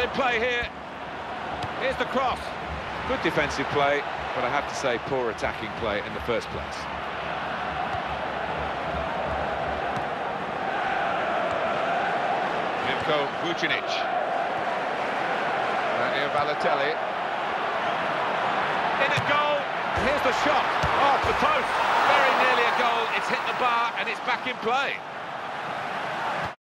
in play here. Here's the cross. Good defensive play, but I have to say poor attacking play in the first place. Živko Vucinic. Uh, Mario Balotelli. In a goal. Here's the shot. Oh, Off the post. Very nearly a goal. It's hit the bar and it's back in play.